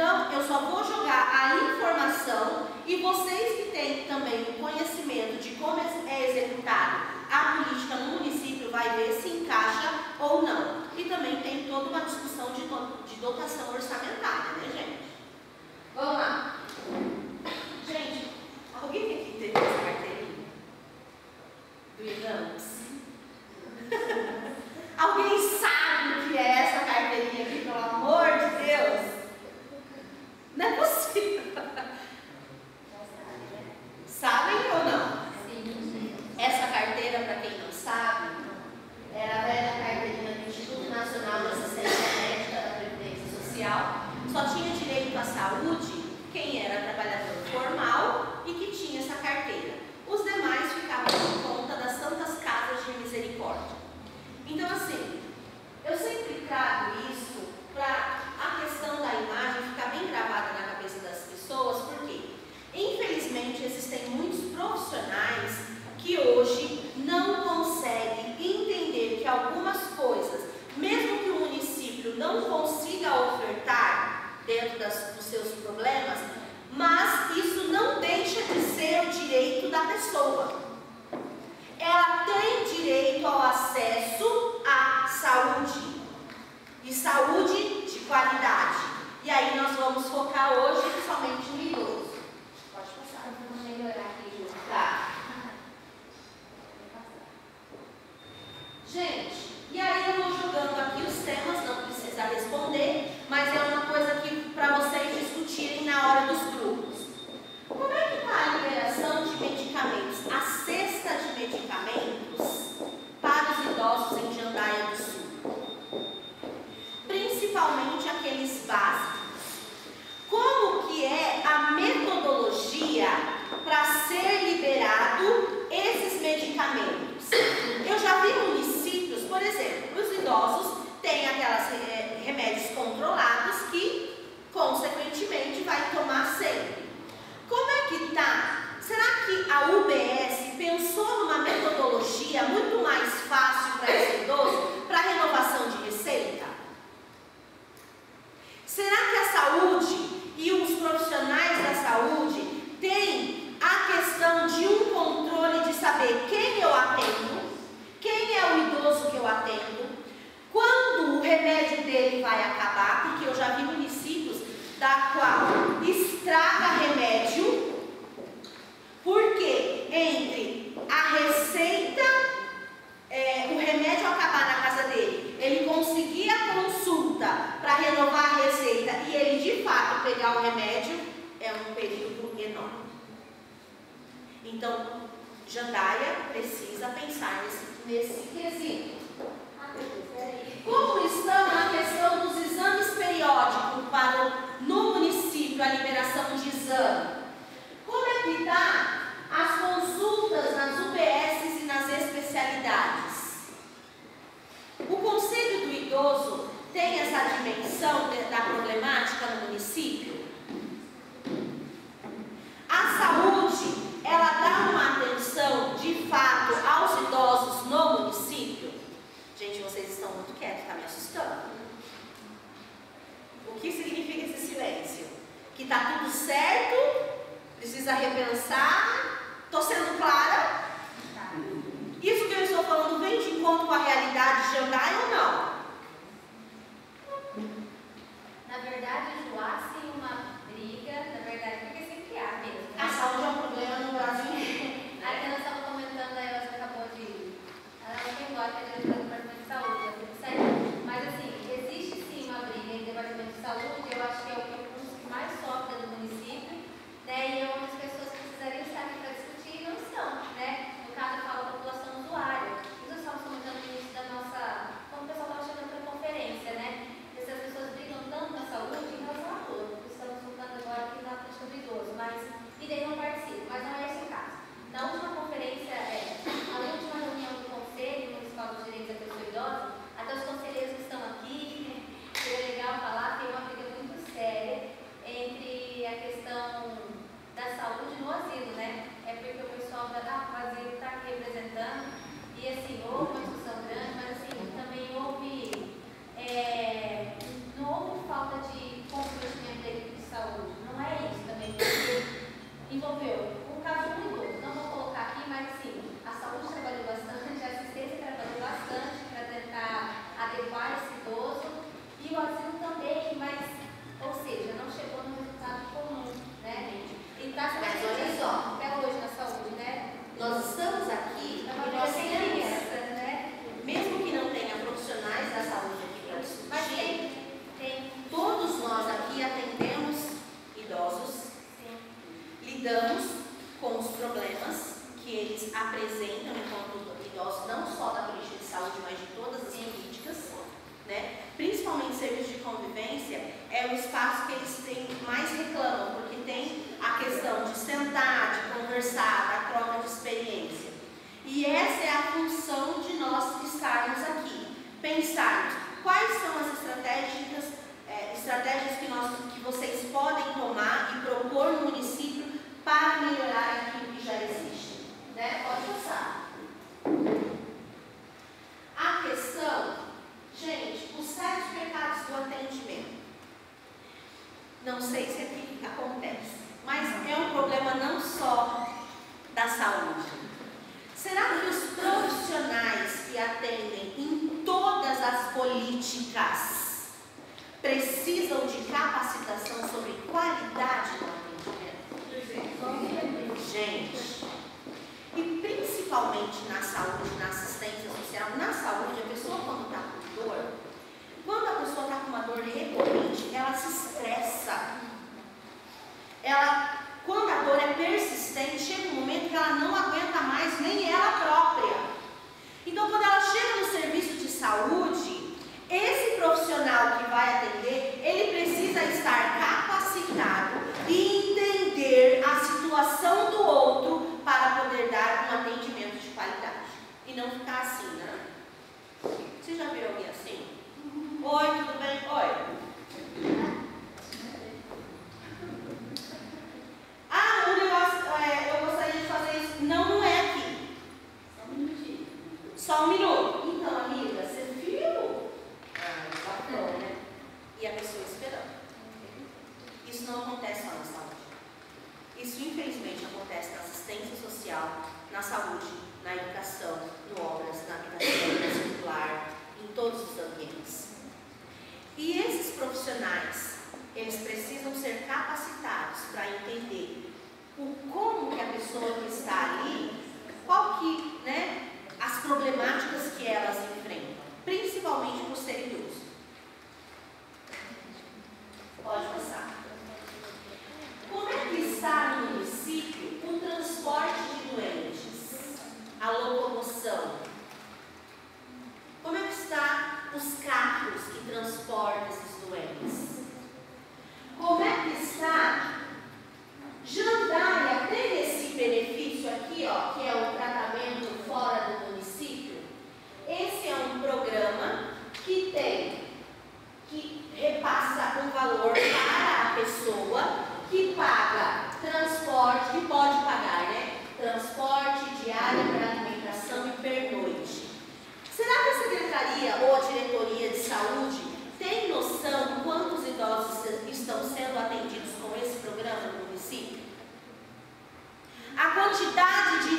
Então, eu só vou jogar a informação e vocês que têm também o conhecimento de como é executado a política no município vai ver se encaixa ou não. E também tem toda uma discussão de, de dotação orçamentária, né, gente? pessoa. Ela tem direito ao acesso à saúde e saúde de qualidade. E aí nós vamos focar hoje somente no idoso. Pode passar. Vamos melhorar aqui. Tá. Gente, e aí eu vou jogando aqui os temas, não precisa responder, mas eu vai acabar, porque eu já vi municípios da qual estraga remédio, porque entre a receita, é, o remédio acabar na casa dele, ele conseguir a consulta para renovar a receita e ele de fato pegar o remédio, é um período enorme. Então, Jandaia precisa pensar nesse, nesse quesito. Ah, Como estamos? que está tudo certo, precisa repensar. Estou sendo clara? Isso que eu estou falando vem de encontro com a realidade de Jandai ou não? Na verdade, apresentam enquanto idosos, não só da política de saúde, mas de todas as políticas, né? principalmente serviços de convivência, é o espaço é um problema não só da saúde. Será que os profissionais que atendem em todas as políticas precisam de capacitação sobre qualidade do atendimento? Gente, e principalmente na saúde, na assistência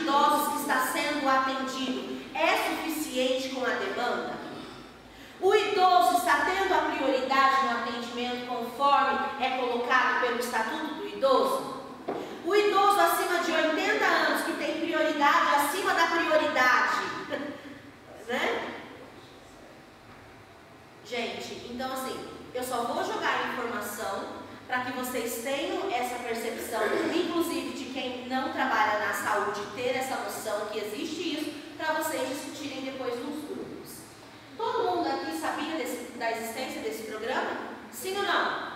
idosos que está sendo atendido é suficiente com a demanda? O idoso está tendo a prioridade no atendimento conforme é colocado pelo Estatuto do Idoso? O idoso acima de 80 anos que tem prioridade acima da prioridade, né? Gente, então assim, eu só vou jogar a informação para que vocês tenham essa percepção de que existe isso para vocês discutirem depois nos grupos. Todo mundo aqui sabia desse, da existência desse programa? Sim ou não?